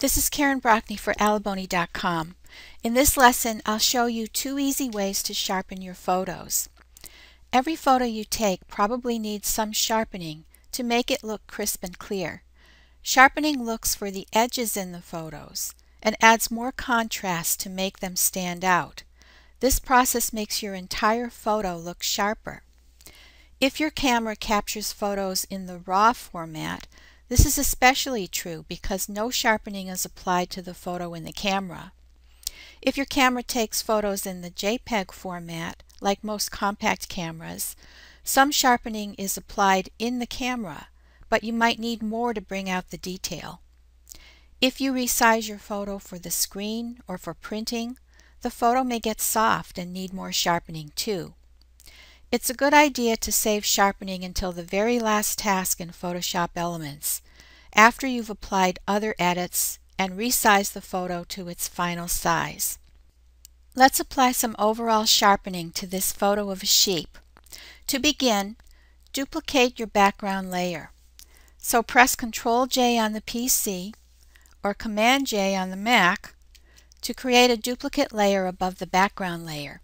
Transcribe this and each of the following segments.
This is Karen Brockney for Alibony.com. In this lesson, I'll show you two easy ways to sharpen your photos. Every photo you take probably needs some sharpening to make it look crisp and clear. Sharpening looks for the edges in the photos and adds more contrast to make them stand out. This process makes your entire photo look sharper. If your camera captures photos in the RAW format, this is especially true because no sharpening is applied to the photo in the camera. If your camera takes photos in the JPEG format, like most compact cameras, some sharpening is applied in the camera, but you might need more to bring out the detail. If you resize your photo for the screen or for printing, the photo may get soft and need more sharpening too. It's a good idea to save sharpening until the very last task in Photoshop Elements, after you've applied other edits and resized the photo to its final size. Let's apply some overall sharpening to this photo of a sheep. To begin, duplicate your background layer. So press Ctrl J on the PC or Command J on the Mac to create a duplicate layer above the background layer.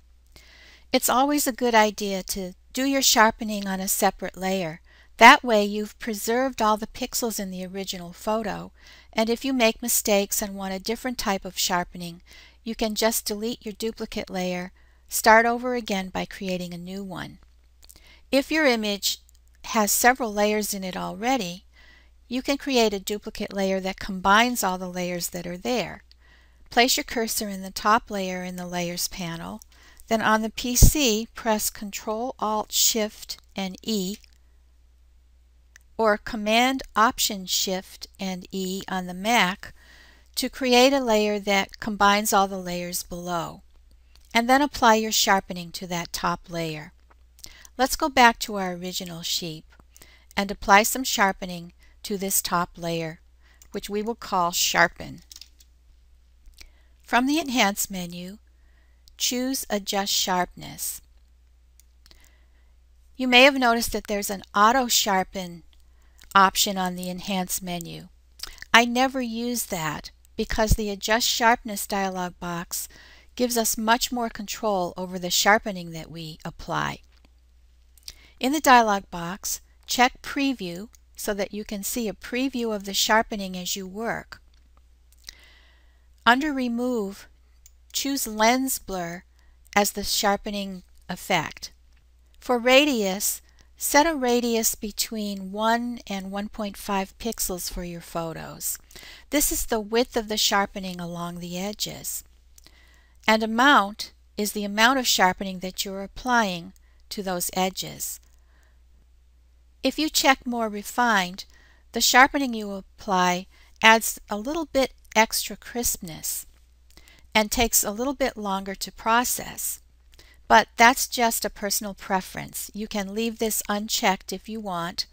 It's always a good idea to do your sharpening on a separate layer. That way you've preserved all the pixels in the original photo and if you make mistakes and want a different type of sharpening, you can just delete your duplicate layer, start over again by creating a new one. If your image has several layers in it already, you can create a duplicate layer that combines all the layers that are there. Place your cursor in the top layer in the Layers panel then on the PC, press Ctrl Alt Shift and E or Command Option Shift and E on the Mac to create a layer that combines all the layers below. And then apply your sharpening to that top layer. Let's go back to our original sheep and apply some sharpening to this top layer, which we will call Sharpen. From the Enhance menu, choose Adjust Sharpness. You may have noticed that there's an Auto Sharpen option on the Enhance menu. I never use that because the Adjust Sharpness dialog box gives us much more control over the sharpening that we apply. In the dialog box, check Preview so that you can see a preview of the sharpening as you work. Under Remove, choose Lens Blur as the sharpening effect. For radius, set a radius between 1 and 1.5 pixels for your photos. This is the width of the sharpening along the edges. And amount is the amount of sharpening that you're applying to those edges. If you check more refined, the sharpening you apply adds a little bit extra crispness and takes a little bit longer to process. But that's just a personal preference. You can leave this unchecked if you want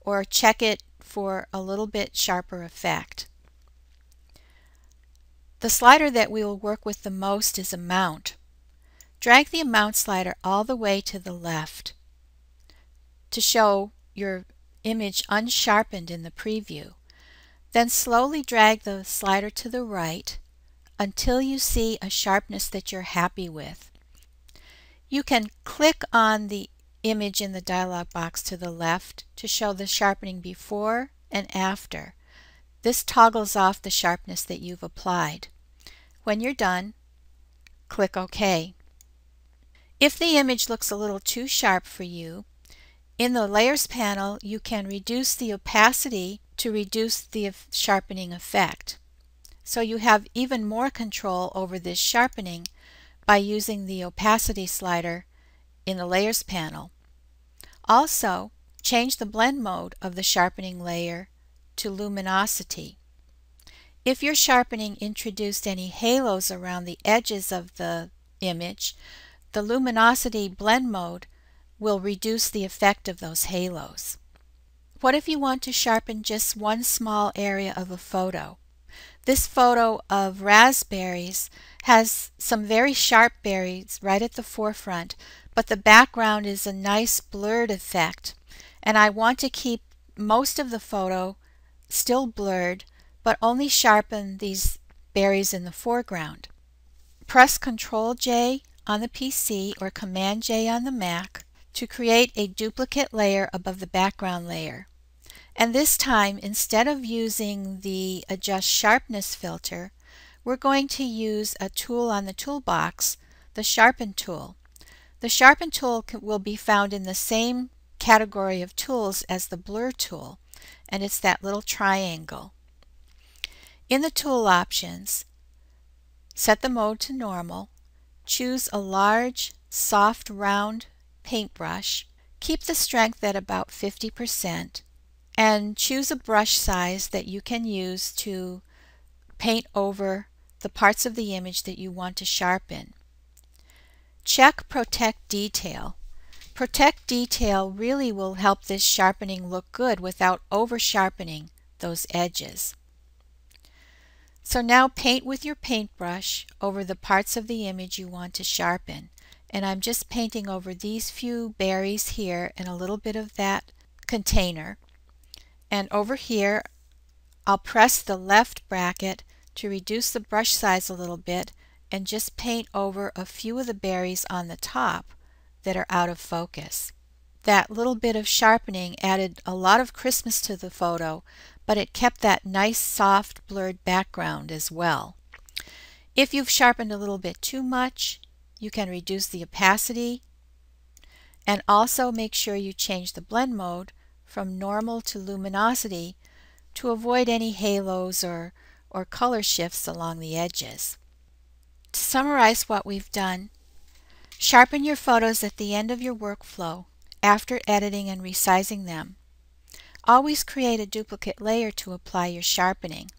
or check it for a little bit sharper effect. The slider that we will work with the most is Amount. Drag the Amount slider all the way to the left to show your image unsharpened in the preview. Then slowly drag the slider to the right until you see a sharpness that you're happy with. You can click on the image in the dialog box to the left to show the sharpening before and after. This toggles off the sharpness that you've applied. When you're done, click OK. If the image looks a little too sharp for you, in the Layers panel you can reduce the opacity to reduce the sharpening effect. So you have even more control over this sharpening by using the opacity slider in the layers panel. Also, change the blend mode of the sharpening layer to luminosity. If your sharpening introduced any halos around the edges of the image, the luminosity blend mode will reduce the effect of those halos. What if you want to sharpen just one small area of a photo? This photo of raspberries has some very sharp berries right at the forefront, but the background is a nice blurred effect. And I want to keep most of the photo still blurred, but only sharpen these berries in the foreground. Press Ctrl J on the PC or Command J on the Mac to create a duplicate layer above the background layer. And this time, instead of using the Adjust Sharpness filter, we're going to use a tool on the toolbox, the Sharpen tool. The Sharpen tool will be found in the same category of tools as the Blur tool, and it's that little triangle. In the tool options, set the mode to normal, choose a large, soft, round paintbrush, keep the strength at about 50%, and choose a brush size that you can use to paint over the parts of the image that you want to sharpen. Check Protect Detail. Protect Detail really will help this sharpening look good without over sharpening those edges. So now paint with your paintbrush over the parts of the image you want to sharpen. And I'm just painting over these few berries here and a little bit of that container. And over here, I'll press the left bracket to reduce the brush size a little bit and just paint over a few of the berries on the top that are out of focus. That little bit of sharpening added a lot of crispness to the photo, but it kept that nice soft blurred background as well. If you've sharpened a little bit too much, you can reduce the opacity and also make sure you change the blend mode from normal to luminosity to avoid any halos or, or color shifts along the edges. To summarize what we've done, sharpen your photos at the end of your workflow after editing and resizing them. Always create a duplicate layer to apply your sharpening.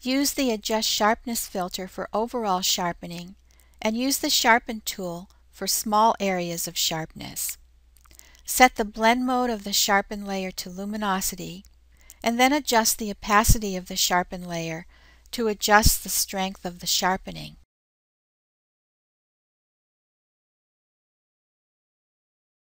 Use the Adjust Sharpness filter for overall sharpening and use the Sharpen tool for small areas of sharpness. Set the blend mode of the sharpen layer to luminosity and then adjust the opacity of the sharpen layer to adjust the strength of the sharpening.